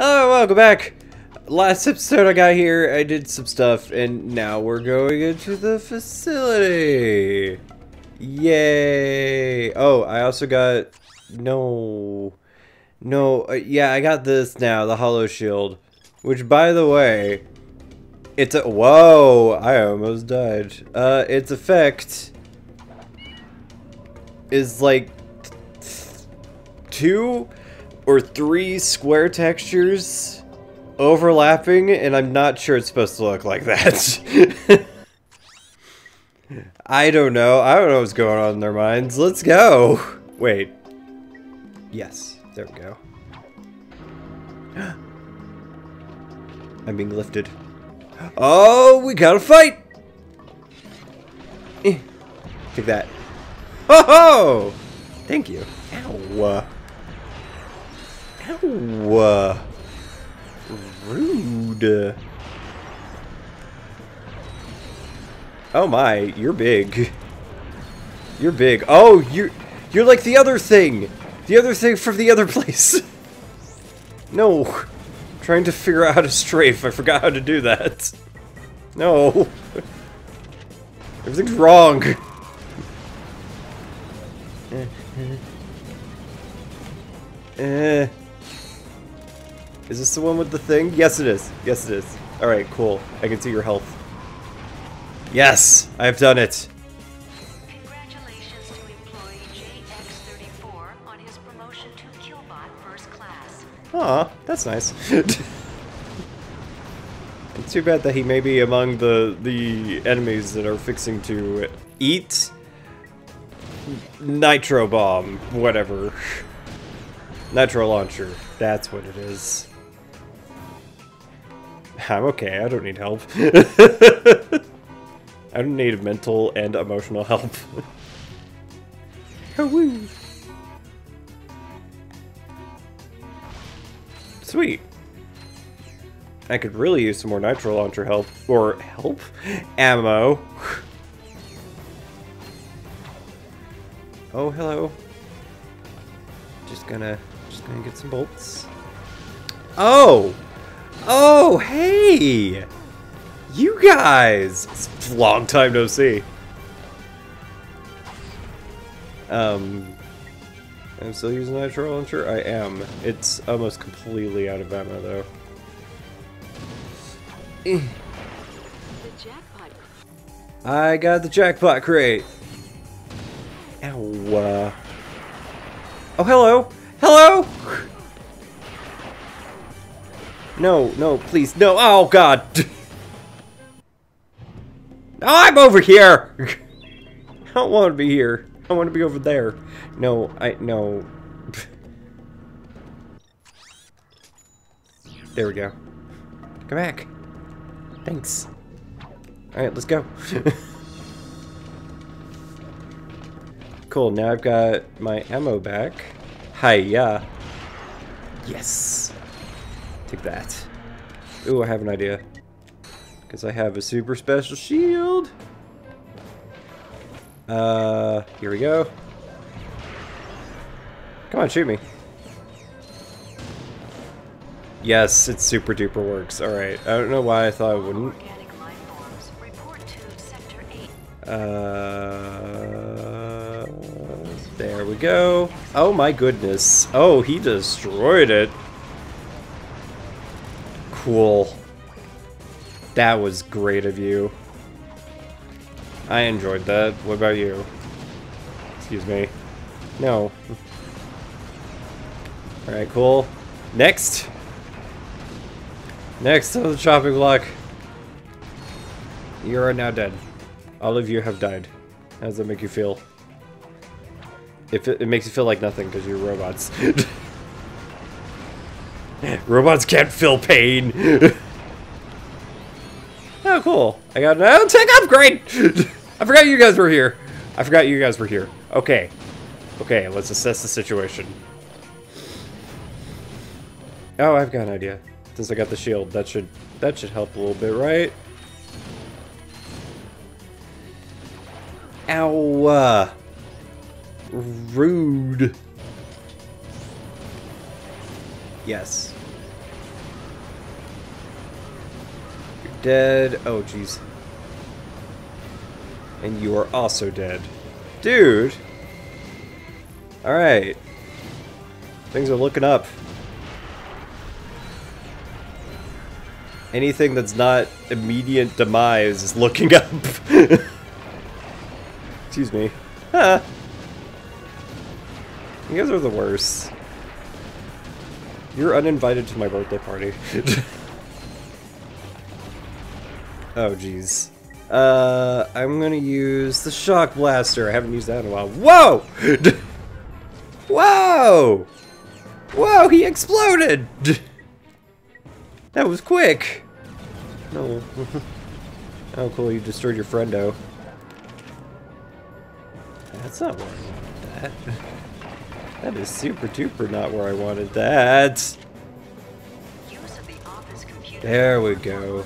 Hello, welcome back. Last episode I got here, I did some stuff, and now we're going into the facility. Yay! Oh, I also got no, no. Uh, yeah, I got this now, the Holoshield, which, by the way, it's a whoa! I almost died. Uh, its effect is like two or three square textures overlapping, and I'm not sure it's supposed to look like that. I don't know. I don't know what's going on in their minds. Let's go. Wait. Yes. There we go. I'm being lifted. Oh, we gotta fight! Eh. Take that. Oh ho! Thank you. Ow. Ow. Uh, rude. Oh my, you're big. You're big. Oh, you're you're like the other thing. The other thing from the other place. no. I'm trying to figure out how to strafe. I forgot how to do that. No. Everything's wrong. Eh. eh. eh. Is this the one with the thing? Yes, it is. Yes, it is. Alright, cool. I can see your health. Yes! I've done it! Congratulations to employee JX34 on his promotion to Killbot First Class. Aw, that's nice. it's too bad that he may be among the the enemies that are fixing to eat nitro bomb, whatever. Nitro launcher. That's what it is. I'm okay. I don't need help. I don't need mental and emotional help. Woo! Sweet. I could really use some more nitro launcher help. Or help? Ammo. Oh, hello. Just gonna, just gonna get some bolts. Oh! Oh, hey! You guys! It's a long time no see. Um, I'm still using nitro launcher? I am. It's almost completely out of ammo, though. I got the jackpot crate. Ow. Uh... Oh, hello. Hello. No, no, please, no. Oh, God. I'm over here. I don't want to be here. I want to be over there. No, I no. There we go. Come back. Thanks. Alright, let's go. cool, now I've got my ammo back. Hiya. Yes. Take that. Ooh, I have an idea. Because I have a super special shield. Uh, here we go. Come on, shoot me. Yes, it super duper works. Alright, I don't know why I thought it wouldn't. organic life forms. Report to Sector 8. Uh, there we go. Oh my goodness. Oh, he destroyed it. Cool. That was great of you. I enjoyed that. What about you? Excuse me. No. Alright, cool. Next! Next on the chopping block. You are now dead. All of you have died. How does that make you feel? If it, it makes you feel like nothing because you're robots. robots can't feel pain. oh, cool. I got an oh, tech upgrade. I forgot you guys were here. I forgot you guys were here. Okay. Okay, let's assess the situation. Oh, I've got an idea. Since I got the shield, that should that should help a little bit, right? Ow! uh, Rude. Yes. You're dead. Oh, jeez. And you are also dead. Dude! Alright. Things are looking up. Anything that's not immediate demise is looking up. Excuse me. Ah. You guys are the worst. You're uninvited to my birthday party. oh, jeez. Uh, I'm gonna use the Shock Blaster. I haven't used that in a while. Whoa! Whoa! Whoa, he exploded! That was quick! No. oh, cool, you destroyed your friendo. That's not where I wanted that. That is super duper not where I wanted that. There we go.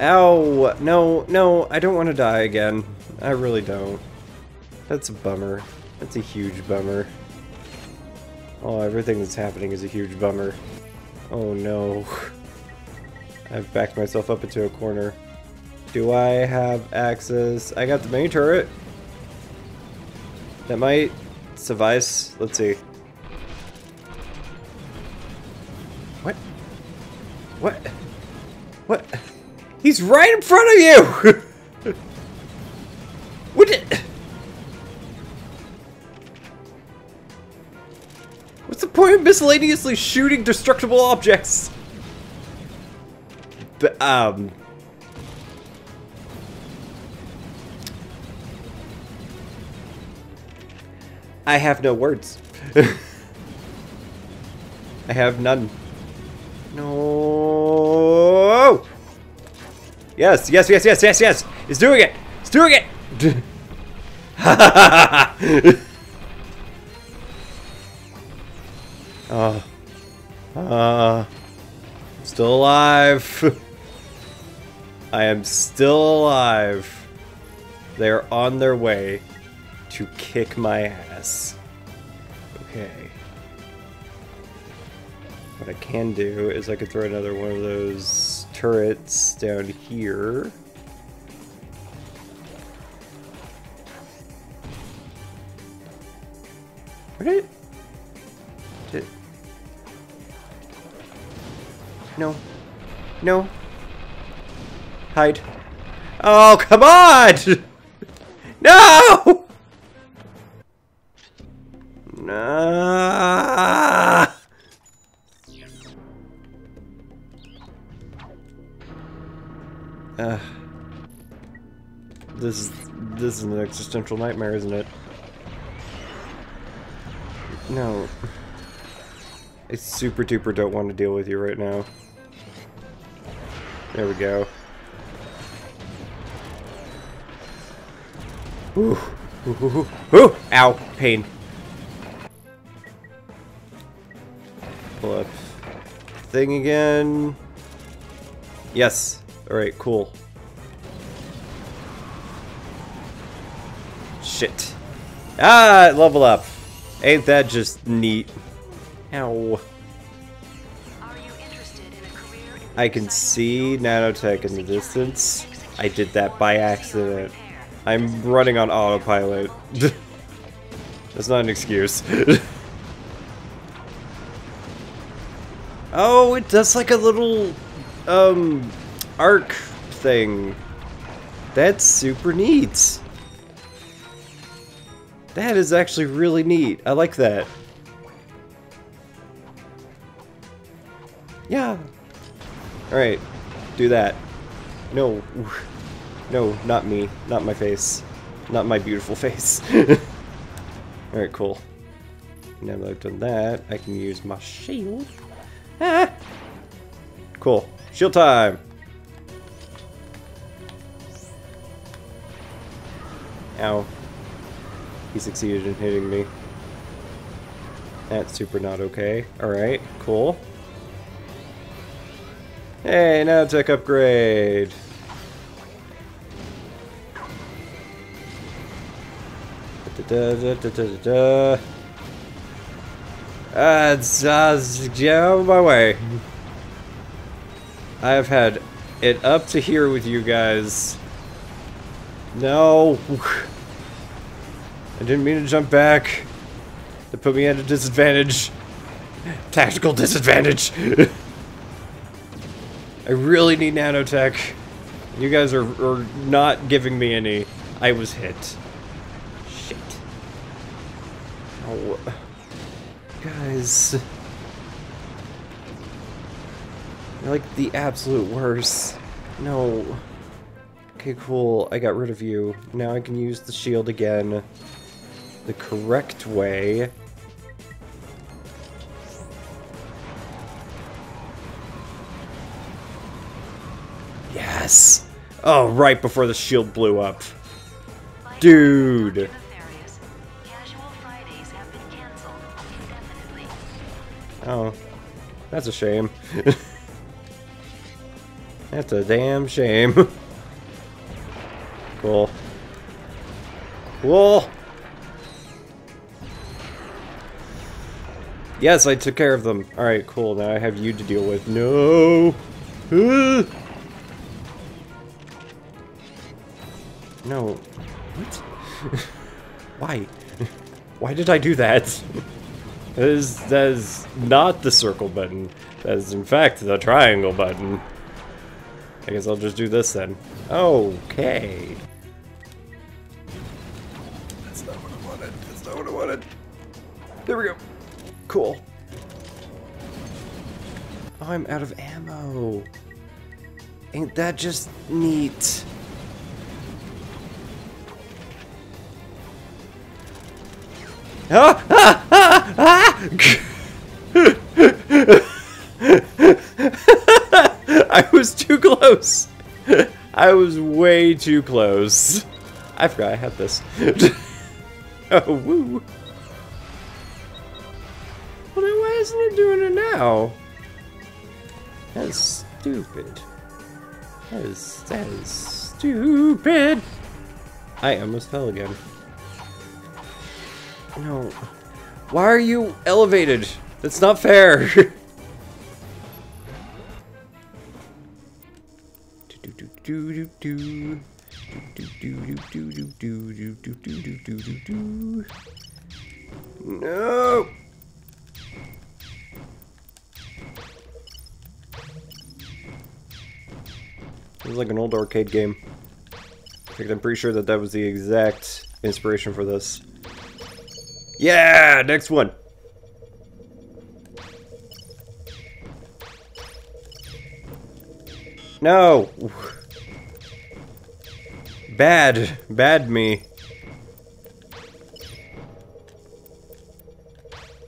Ow! No, no, I don't want to die again. I really don't. That's a bummer. That's a huge bummer. Oh, everything that's happening is a huge bummer. Oh no. I've backed myself up into a corner. Do I have access? I got the main turret. That might suffice. Let's see. What? What? What? He's right in front of you! what did... What's the point of miscellaneously shooting destructible objects? But, um... I have no words. I have none. No. Yes, yes, yes, yes, yes, yes. It's doing it. It's doing it. uh, uh, still alive. I am still alive. They're on their way to kick my ass. Okay. What I can do is I could throw another one of those turrets down here. Where did... Did... No. No. Hide. Oh, come on! No! Nah. Uh, this is this is an existential nightmare, isn't it? No. I super duper don't want to deal with you right now. There we go. Ooh, ooh, ooh, ooh. Ow. Pain. Thing again. Yes. Alright, cool. Shit. Ah, level up. Ain't that just neat? Ow. Are you interested in a career in I can see nanotech in the distance. I did that by accident. I'm running on autopilot. That's not an excuse. oh, it does like a little, um, arc thing. That's super neat. That is actually really neat. I like that. Yeah. Alright. Do that. No. No, not me. Not my face. Not my beautiful face. Alright, cool. Now that I've done that, I can use my shield. Cool. Shield time! Ow. He succeeded in hitting me. That's super not okay. Alright, cool. Hey, now tech upgrade! Da, da, da, da, da, da. Uh, uh, yeah, on my way. I have had it up to here with you guys. No. I didn't mean to jump back. That put me at a disadvantage. Tactical disadvantage. I really need nanotech. You guys are, are not giving me any. I was hit. Shit. Oh. Guys. You're like the absolute worst. No. Okay, cool. I got rid of you. Now I can use the shield again. The correct way. Yes! Oh, right before the shield blew up. Dude. Oh, that's a shame. that's a damn shame. cool. Cool. Yes, I took care of them. Alright, cool. Now I have you to deal with. No! Ah! No. What? Why? Why did I do that? That is, that is not the circle button. That is, in fact, the triangle button. I guess I'll just do this then. Okay. That's not what I wanted. That's not what I wanted. There we go. Cool. Oh, I'm out of ammo. Ain't that just neat? Ah! Ah! Ah! Ah! I was too close. I was way too close. I forgot I had this. oh, woo. Well, then why isn't it doing it now? That's stupid. That is, that is stupid. I almost fell again. No. Why are you elevated? That's not fair. No. It was like an old arcade game. I'm pretty sure that that was the exact inspiration for this. Yeah, next one. No. Bad. Bad me.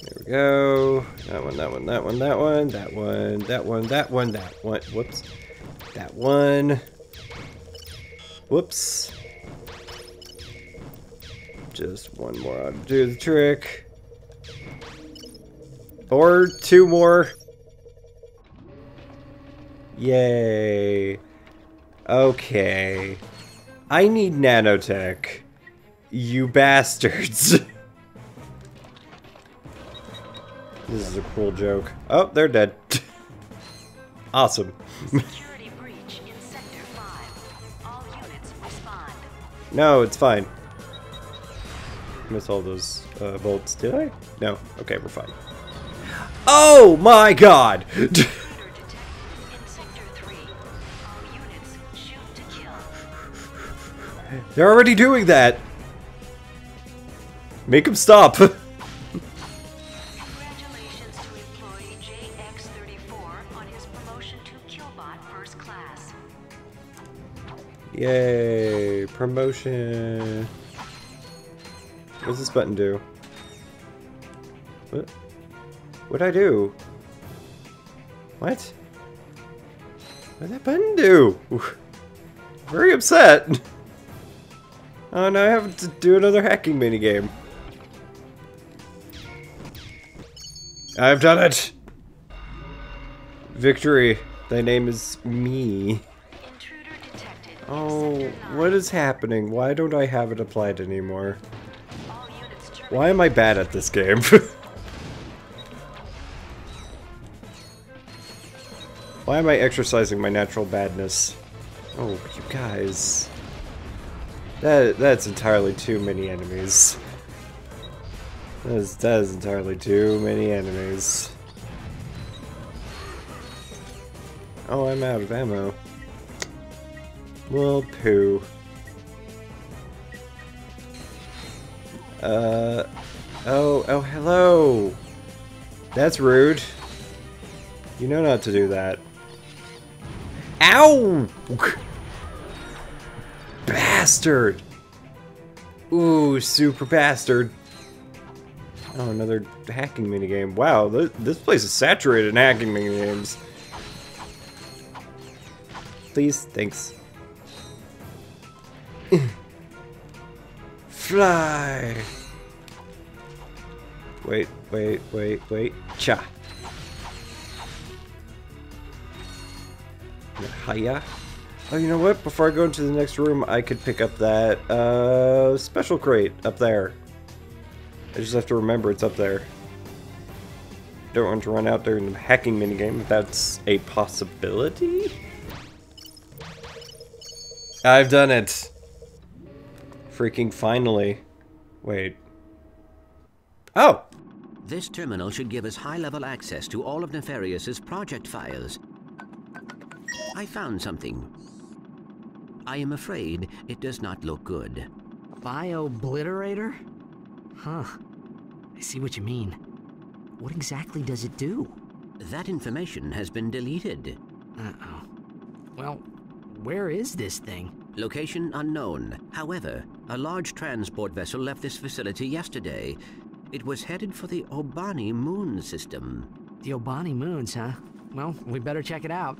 There we go. That one, that one, that one, that one, that one, that one, that one, that one. Whoops. That one. Whoops. Just one more ought to do the trick. Or two more. Yay. Okay. I need nanotech. You bastards. this is a cruel joke. Oh, they're dead. awesome. Security breach in Sector 5. All units respond. No, it's fine. Miss all those uh, bolts, did I? No. Okay, we're fine. Oh my god! Intruder detected in Sector 3. All units shoot to kill. They're already doing that! Make them stop! Yay, to does this button do? What? What'd I do? What? What did that button do? Very upset. Oh, now I have to do another hacking minigame. I've done it! Victory. Thy name is me. Intruder detected in Oh, what is happening? Why don't I have it applied anymore? Why am I bad at this game? Why am I exercising my natural badness? Oh, you guys. That That's entirely too many enemies. That is, that is entirely too many enemies. Oh, I'm out of ammo. Well, poo. Uh, oh, oh, hello! That's rude. You know not to do that. Ow! Bastard! Ooh, super bastard. Oh, another hacking minigame. Wow, th this place is saturated in hacking minigames. Please, thanks. Fly! Wait, wait, wait, wait. Cha. Hiya. Oh, you know what? Before I go into the next room, I could pick up that uh, special crate up there. I just have to remember it's up there. Don't want to run out there in the hacking minigame that's a possibility. I've done it. Freaking finally. Wait. Oh! This terminal should give us high-level access to all of Nefarious's project files. I found something. I am afraid it does not look good. Bio-obliterator? Huh. I see what you mean. What exactly does it do? That information has been deleted. Uh-oh. Well, where is this thing? Location unknown. However, a large transport vessel left this facility yesterday. It was headed for the Obani moon system. The Obani moons, huh? Well, we better check it out.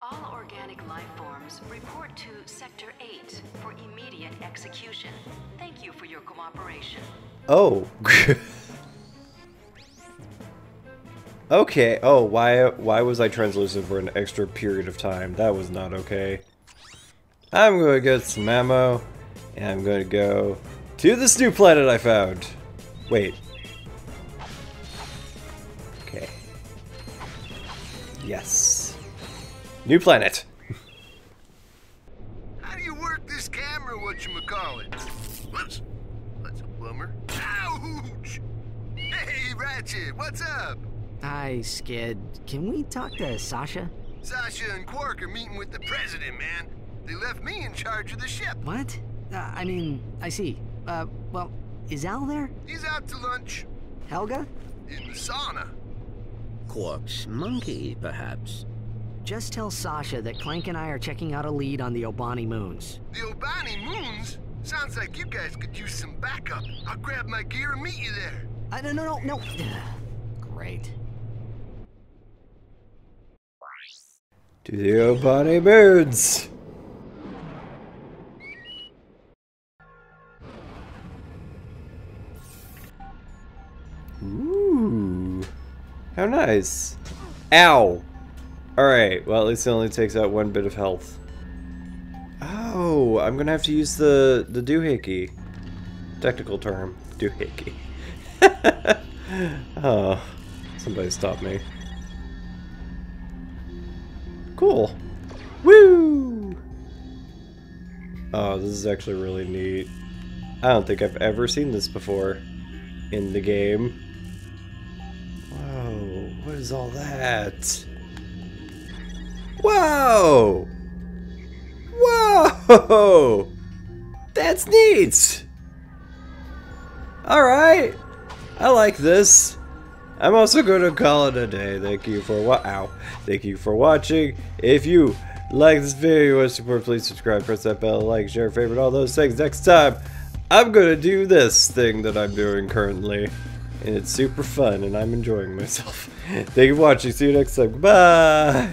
All organic life forms report to Sector 8 for immediate execution. Thank you for your cooperation. Oh. okay. Oh, why why was I translucent for an extra period of time? That was not okay. I'm going to get some ammo, and I'm going to go to this new planet I found. Wait. Okay. Yes. New planet. How do you work this camera, whatchamacallit? Whoops. That's a bummer. Ouch! Hey, Ratchet, what's up? Hi, Skid. Can we talk to Sasha? Sasha and Quark are meeting with the president, man. They left me in charge of the ship. What? Uh, I mean, I see. Uh, well, is Al there? He's out to lunch. Helga? In the sauna. Quark's monkey, perhaps. Just tell Sasha that Clank and I are checking out a lead on the Obani moons. The Obani Moons? Sounds like you guys could use some backup. I'll grab my gear and meet you there. Uh, no, no, no, no. Great. To the Obani Birds. How nice. Ow. Alright, well at least it only takes out one bit of health. Oh, I'm gonna have to use the, the doohickey. Technical term. Doohickey. oh, somebody stop me. Cool. Woo! Oh, this is actually really neat. I don't think I've ever seen this before in the game. What is all that? Whoa! Whoa! That's neat! Alright! I like this. I'm also going to call it a day. Thank you for wa- ow. Thank you for watching. If you like this video, want support, please subscribe, press that bell, like, share, favorite, all those things. Next time, I'm gonna do this thing that I'm doing currently. And it's super fun, and I'm enjoying myself. Thank you for watching. See you next time. Bye!